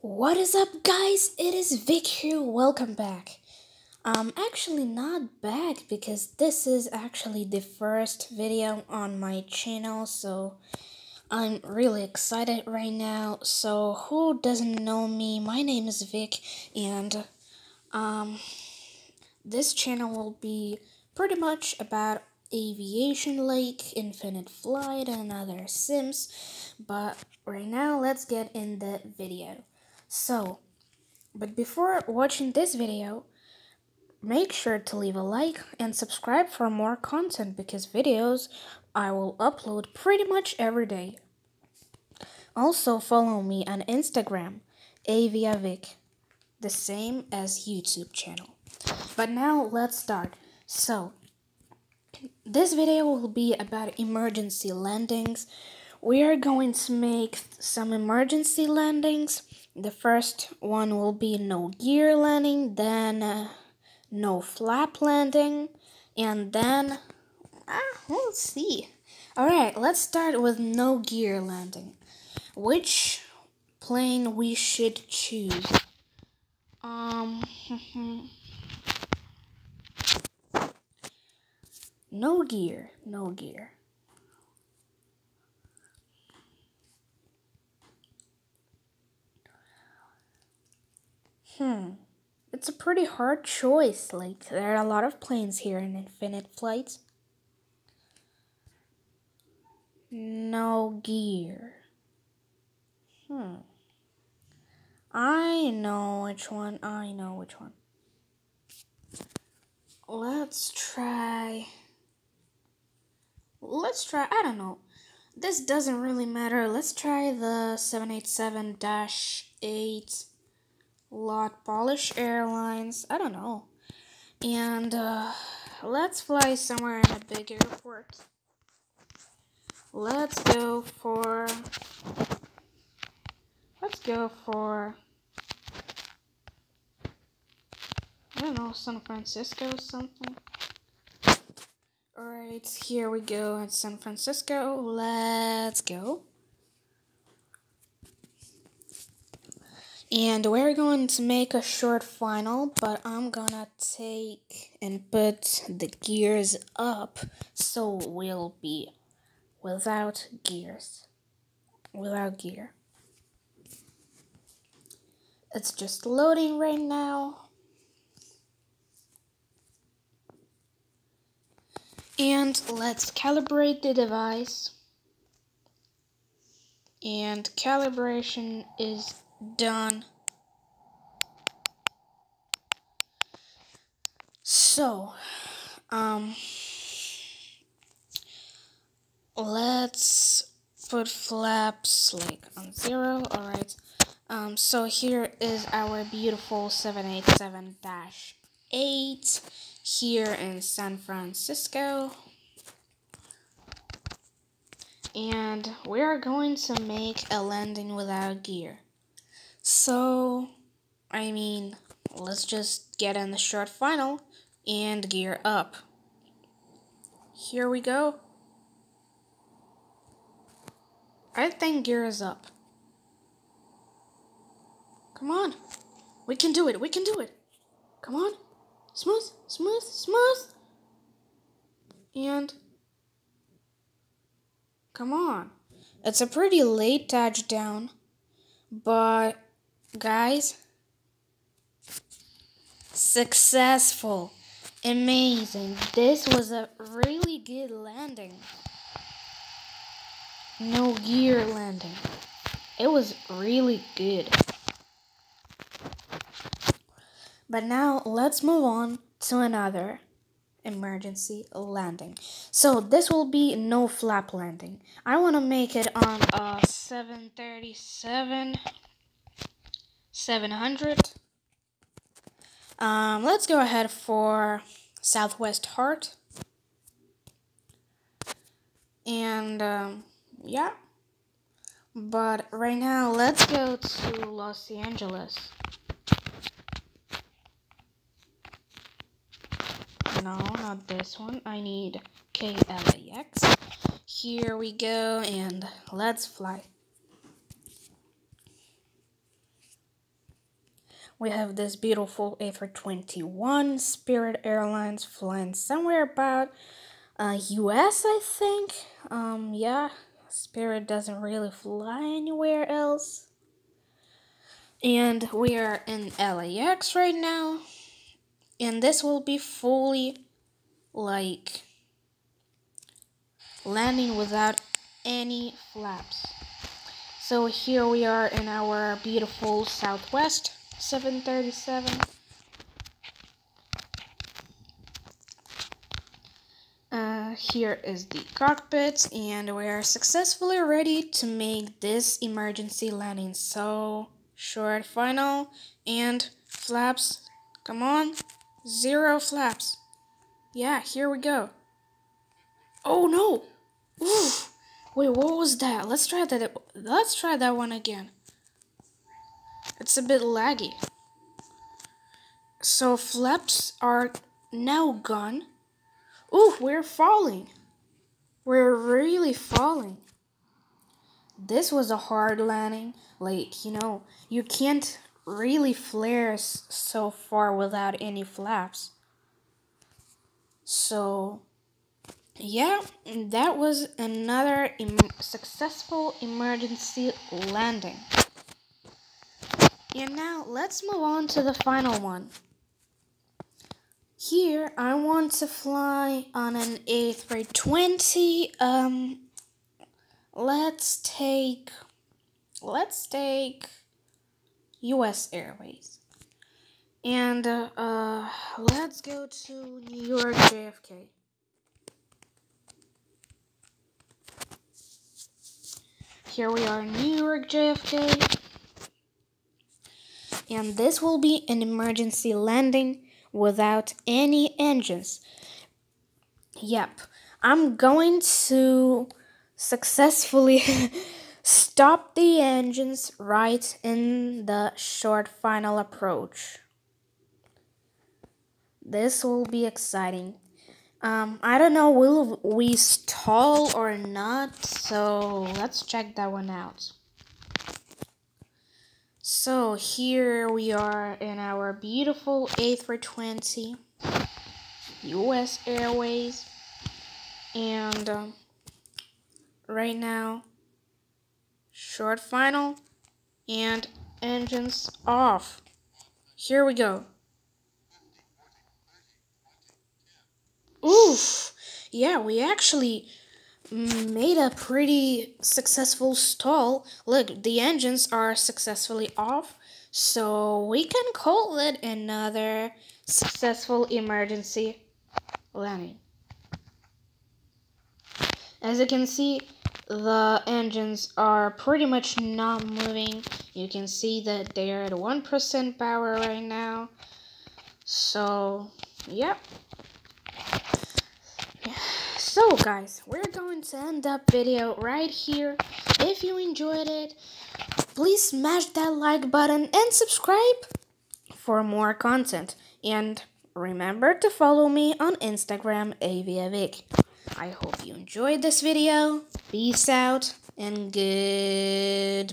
What is up, guys? It is Vic here. Welcome back. Um, actually, not back because this is actually the first video on my channel, so I'm really excited right now. So, who doesn't know me? My name is Vic, and um, this channel will be pretty much about aviation like infinite flight and other sims but right now let's get in the video so but before watching this video make sure to leave a like and subscribe for more content because videos i will upload pretty much every day also follow me on instagram aviavic the same as youtube channel but now let's start so this video will be about emergency landings. We are going to make some emergency landings. The first one will be no gear landing, then uh, no flap landing, and then ah, we'll see. Alright, let's start with no gear landing. Which plane we should choose? Um, No gear, no gear. Hmm, it's a pretty hard choice. Like, there are a lot of planes here in Infinite Flights. No gear. Hmm. I know which one. I know which one. Let's try let's try, I don't know. This doesn't really matter. Let's try the 787-8 Lot Polish Airlines. I don't know. And uh, let's fly somewhere in a big airport. Let's go for... Let's go for... I don't know, San Francisco or something. Alright, here we go at San Francisco. Let's go. And we're going to make a short final, but I'm gonna take and put the gears up so we'll be without gears. Without gear. It's just loading right now. And let's calibrate the device. And calibration is done. So, um, let's put flaps like on zero. All right. Um, so here is our beautiful 787-8 here in San Francisco. And we are going to make a landing without gear. So, I mean, let's just get in the short final and gear up. Here we go. I think gear is up. Come on. We can do it. We can do it. Come on. Smooth, smooth, smooth. And come on. It's a pretty late touchdown, but guys, successful. Amazing. This was a really good landing. No gear landing. It was really good. But now let's move on to another emergency landing. So this will be no flap landing. I want to make it on a 737 700. Um, let's go ahead for Southwest Heart. And um, yeah. But right now, let's go to Los Angeles. No, not this one. I need KLAX. Here we go, and let's fly. We have this beautiful A321 Spirit Airlines flying somewhere about uh, US, I think. Um, yeah, Spirit doesn't really fly anywhere else. And we are in LAX right now. And this will be fully like landing without any flaps. So here we are in our beautiful Southwest 737. Uh, here is the cockpit and we are successfully ready to make this emergency landing. So short final and flaps. Come on. Zero flaps. Yeah, here we go. Oh no! Ooh. Wait, what was that? Let's try that. Let's try that one again. It's a bit laggy. So flaps are now gone. Ooh, we're falling. We're really falling. This was a hard landing. Like, you know, you can't really flare so far without any flaps. So, yeah, that was another successful emergency landing. And now let's move on to the final one. Here, I want to fly on an A320. Um, let's take, let's take U.S. Airways. And uh, uh, let's go to New York JFK. Here we are, New York JFK. And this will be an emergency landing without any engines. Yep, I'm going to successfully stop the engines right in the short final approach. This will be exciting. Um, I don't know, will we stall or not? So let's check that one out. So here we are in our beautiful A320 US Airways. And um, right now, short final and engines off. Here we go. Oof. Yeah, we actually made a pretty successful stall. Look, the engines are successfully off, so we can call it another successful emergency landing. As you can see, the engines are pretty much not moving. You can see that they're at 1% power right now. So, yep. So guys, we're going to end up video right here. If you enjoyed it, please smash that like button and subscribe for more content. And remember to follow me on Instagram, Aviavic. I hope you enjoyed this video. Peace out and goodbye.